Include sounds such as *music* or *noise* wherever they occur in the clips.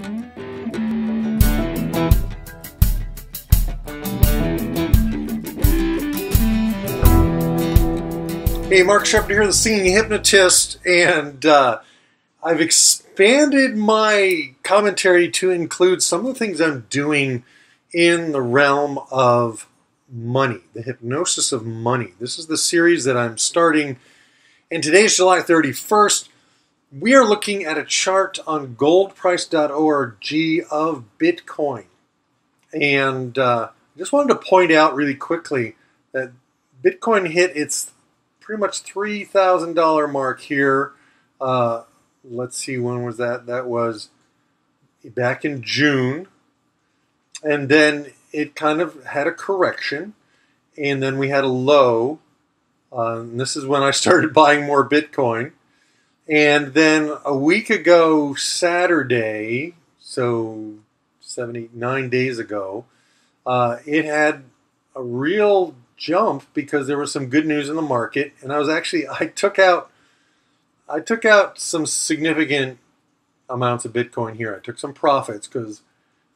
Hey, Mark Shepard here, the singing hypnotist, and uh, I've expanded my commentary to include some of the things I'm doing in the realm of money, the hypnosis of money. This is the series that I'm starting, and today is July 31st. We are looking at a chart on goldprice.org of Bitcoin. And uh, I just wanted to point out really quickly that Bitcoin hit its pretty much $3,000 mark here. Uh, let's see, when was that? That was back in June. And then it kind of had a correction. And then we had a low. Uh, this is when I started *laughs* buying more Bitcoin. And then a week ago, Saturday, so seven, eight, nine days ago, uh, it had a real jump because there was some good news in the market, and I was actually I took out I took out some significant amounts of Bitcoin here. I took some profits because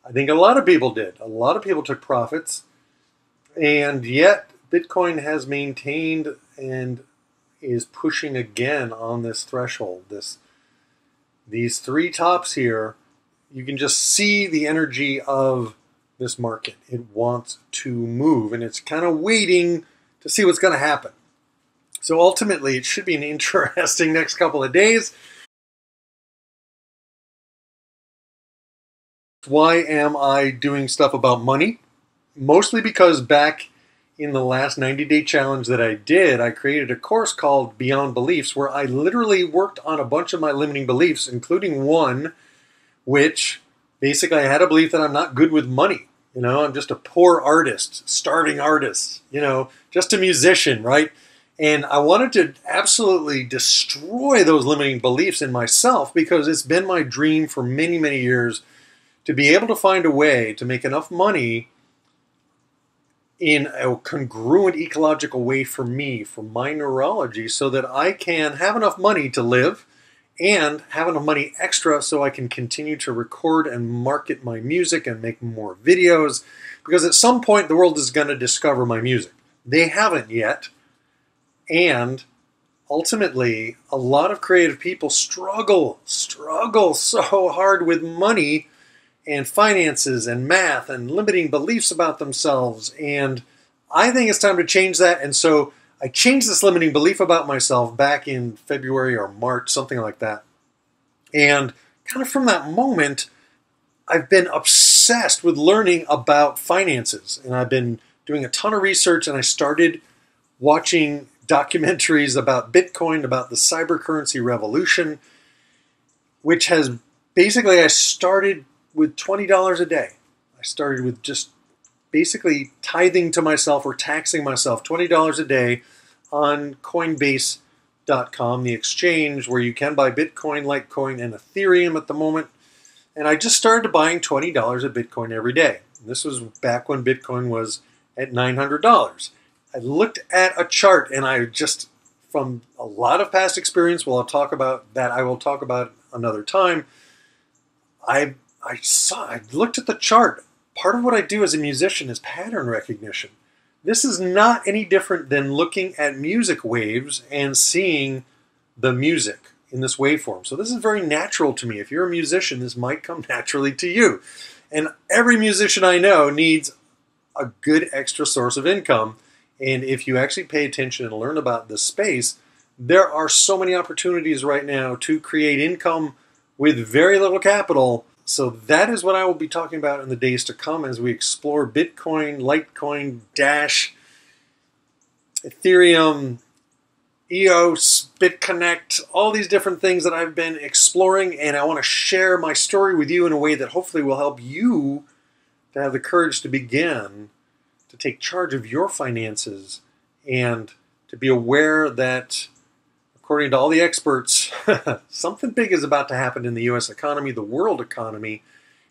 I think a lot of people did. A lot of people took profits, and yet Bitcoin has maintained and is pushing again on this threshold. This these three tops here, you can just see the energy of this market. It wants to move and it's kind of waiting to see what's going to happen. So ultimately, it should be an *laughs* interesting next couple of days. Why am I doing stuff about money? Mostly because back in the last 90 day challenge that I did, I created a course called Beyond Beliefs where I literally worked on a bunch of my limiting beliefs, including one which basically I had a belief that I'm not good with money. You know, I'm just a poor artist, starving artist, you know, just a musician, right? And I wanted to absolutely destroy those limiting beliefs in myself because it's been my dream for many, many years to be able to find a way to make enough money in a congruent ecological way for me, for my neurology, so that I can have enough money to live and have enough money extra so I can continue to record and market my music and make more videos. Because at some point, the world is going to discover my music. They haven't yet. And ultimately, a lot of creative people struggle, struggle *laughs* so hard with money and finances and math and limiting beliefs about themselves. And I think it's time to change that. And so I changed this limiting belief about myself back in February or March, something like that. And kind of from that moment, I've been obsessed with learning about finances. And I've been doing a ton of research, and I started watching documentaries about Bitcoin, about the cyber currency revolution, which has basically, I started with $20 a day. I started with just basically tithing to myself or taxing myself $20 a day on Coinbase.com, the exchange where you can buy Bitcoin, Litecoin, and Ethereum at the moment. And I just started buying $20 of Bitcoin every day. This was back when Bitcoin was at $900. I looked at a chart and I just, from a lot of past experience, well, I'll talk about that, I will talk about another time. I, I saw, I looked at the chart part of what I do as a musician is pattern recognition. This is not any different than looking at music waves and seeing the music in this waveform. So this is very natural to me. If you're a musician, this might come *laughs* naturally to you. And every musician I know needs a good extra source of income. And if you actually pay attention and learn about this space, there are so many opportunities right now to create income with very little capital so that is what I will be talking about in the days to come as we explore Bitcoin, Litecoin, Dash, Ethereum, EOS, BitConnect, all these different things that I've been exploring, and I want to share my story with you in a way that hopefully will help you to have the courage to begin to take charge of your finances and to be aware that according to all the experts, *laughs* something big is about to happen in the U.S. economy, the world economy,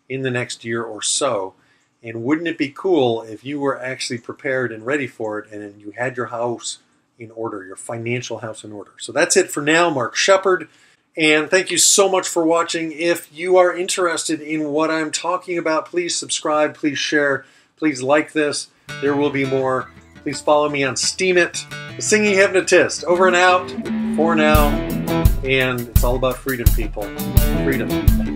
in the next year or so. And wouldn't it be cool if you were actually prepared and ready for it and you had your house in order, your financial house in order? So that's it for now. Mark Shepard. And thank you so much for watching. If you are interested in what I'm talking about, please subscribe, please share, please like this. There will be more. Please follow me on Steemit, The Singing Hypnotist. Over and out for now. And it's all about freedom, people. Freedom.